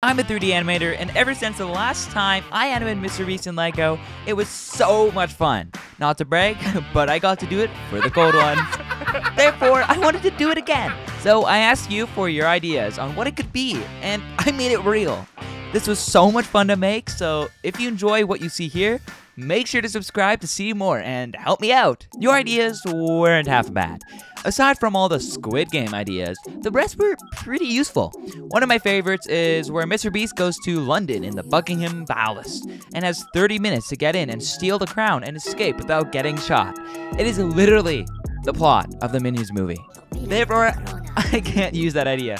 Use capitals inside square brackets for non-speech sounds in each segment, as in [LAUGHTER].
I'm a 3D animator, and ever since the last time I animated Mr. Beast in Lego, it was so much fun. Not to brag, [LAUGHS] but I got to do it for the cold one. [LAUGHS] Therefore, I wanted to do it again. So I asked you for your ideas on what it could be, and I made it real. This was so much fun to make, so if you enjoy what you see here, make sure to subscribe to see more and help me out. Your ideas weren't half bad. Aside from all the Squid Game ideas, the rest were pretty useful. One of my favorites is where Mr. Beast goes to London in the Buckingham Palace and has 30 minutes to get in and steal the crown and escape without getting shot. It is literally the plot of the Minions movie. Therefore, [LAUGHS] I can't use that idea,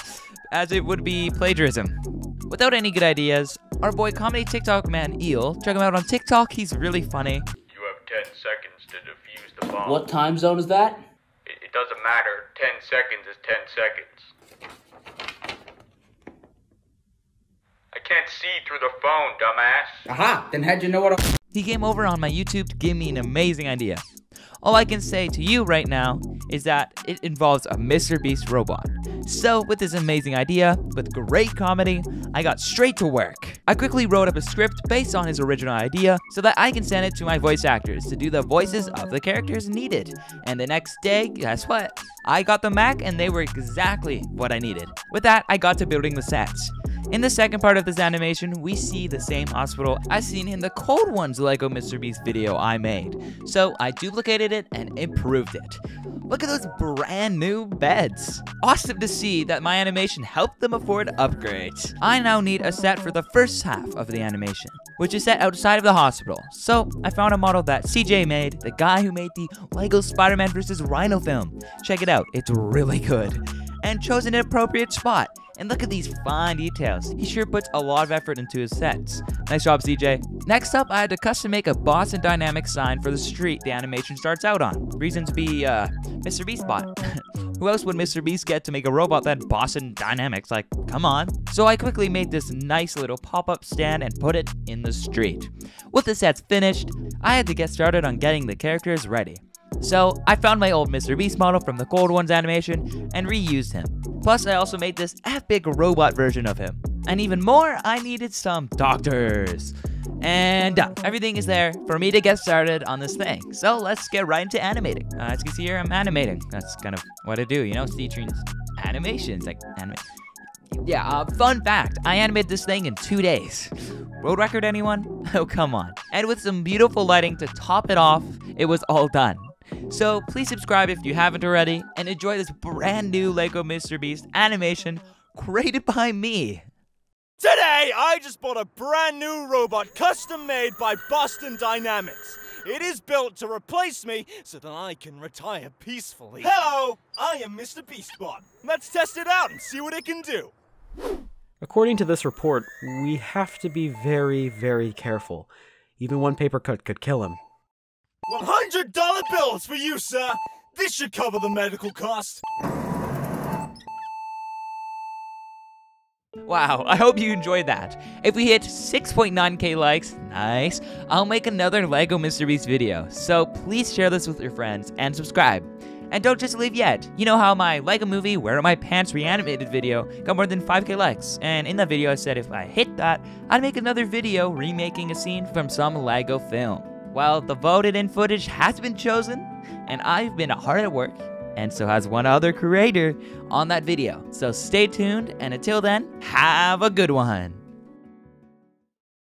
as it would be plagiarism. Without any good ideas, our boy comedy TikTok man Eel, check him out on TikTok, he's really funny. You have 10 seconds to defuse the bomb. What time zone is that? It, it doesn't matter. 10 seconds is 10 seconds. I can't see through the phone, dumbass. Aha! Then how'd you know what? I- He came over on my YouTube to give me an amazing idea. All I can say to you right now is that it involves a Mr. Beast robot. So, with this amazing idea, with great comedy, I got straight to work. I quickly wrote up a script based on his original idea so that I can send it to my voice actors to do the voices of the characters needed. And the next day, guess what? I got them back and they were exactly what I needed. With that, I got to building the sets. In the second part of this animation, we see the same hospital as seen in the Cold Ones Lego Mr. Beast video I made. So I duplicated it and improved it. Look at those brand new beds. Awesome to see that my animation helped them afford upgrades. I now need a set for the first half of the animation, which is set outside of the hospital. So I found a model that CJ made, the guy who made the Lego Spider-Man vs. Rhino film. Check it out, it's really good. And chose an appropriate spot. And look at these fine details. He sure puts a lot of effort into his sets. Nice job, CJ. Next up, I had to custom make a Boston Dynamics sign for the street the animation starts out on. Reason to be, uh, Mr. Beast bot. [LAUGHS] Who else would Mr. Beast get to make a robot that Boston Dynamics? Like, come on. So I quickly made this nice little pop-up stand and put it in the street. With the sets finished, I had to get started on getting the characters ready. So I found my old Mr. Beast model from the Cold Ones animation and reused him. Plus I also made this epic robot version of him. And even more, I needed some doctors. And done. Everything is there for me to get started on this thing. So let's get right into animating. Uh, as you can see here, I'm animating. That's kind of what I do, you know, featuring animations, like anime. Yeah, uh, fun fact, I animated this thing in two days. World record, anyone? [LAUGHS] Oh, come on. And with some beautiful lighting to top it off, it was all done. So please subscribe if you haven't already, and enjoy this brand new Lego Mr. Beast animation created by me. Today, I just bought a brand new robot custom made by Boston Dynamics. It is built to replace me so that I can retire peacefully. Hello, I am Mr. Beastbot. Let's test it out and see what it can do. According to this report, we have to be very, very careful. Even one paper cut could kill him. $100 bills for you, sir. This should cover the medical cost. Wow, I hope you enjoyed that. If we hit 6.9k likes, nice, I'll make another LEGO Mr. Beast video. So please share this with your friends and subscribe. And don't just leave yet. You know how my LEGO movie Where Are My Pants reanimated video got more than 5k likes. And in that video I said if I hit that, I'd make another video remaking a scene from some LEGO film. Well, the voted in footage has been chosen, and I've been hard at work and so has one other creator on that video. So stay tuned, and until then, have a good one.